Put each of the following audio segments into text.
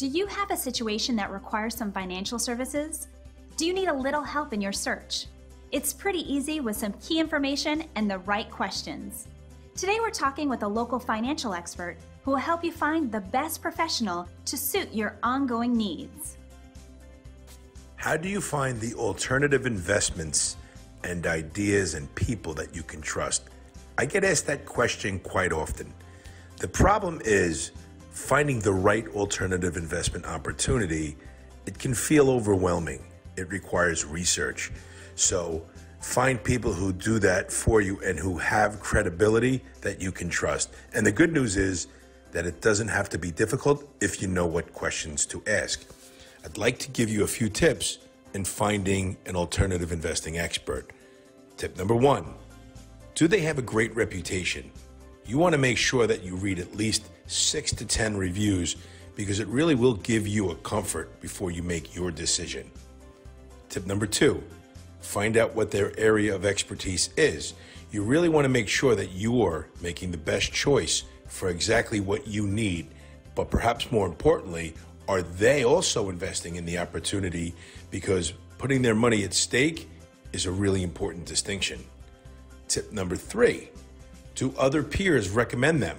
Do you have a situation that requires some financial services? Do you need a little help in your search? It's pretty easy with some key information and the right questions. Today we're talking with a local financial expert who will help you find the best professional to suit your ongoing needs. How do you find the alternative investments and ideas and people that you can trust? I get asked that question quite often. The problem is finding the right alternative investment opportunity. It can feel overwhelming. It requires research. So find people who do that for you and who have credibility that you can trust. And the good news is that it doesn't have to be difficult if you know what questions to ask. I'd like to give you a few tips in finding an alternative investing expert. Tip number one Do they have a great reputation? You want to make sure that you read at least six to 10 reviews because it really will give you a comfort before you make your decision. Tip number two find out what their area of expertise is. You really want to make sure that you're making the best choice for exactly what you need, but perhaps more importantly, are they also investing in the opportunity? Because putting their money at stake is a really important distinction. Tip number three do other peers recommend them?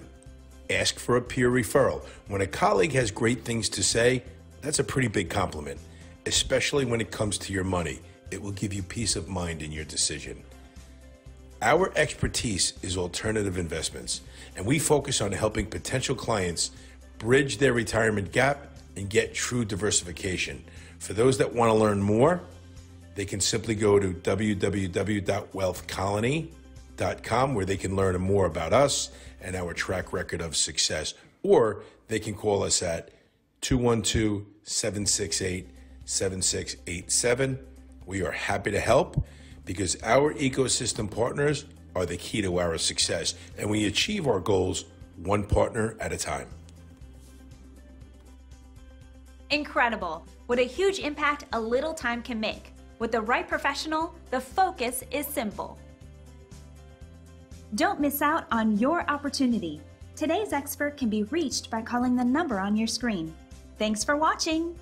Ask for a peer referral. When a colleague has great things to say, that's a pretty big compliment, especially when it comes to your money. It will give you peace of mind in your decision. Our expertise is alternative investments, and we focus on helping potential clients bridge their retirement gap and get true diversification. For those that want to learn more, they can simply go to www.wealthcolony.com where they can learn more about us and our track record of success, or they can call us at 212 768 7687. We are happy to help because our ecosystem partners are the key to our success, and we achieve our goals one partner at a time. Incredible! What a huge impact a little time can make. With the right professional, the focus is simple. Don't miss out on your opportunity. Today's expert can be reached by calling the number on your screen. Thanks for watching!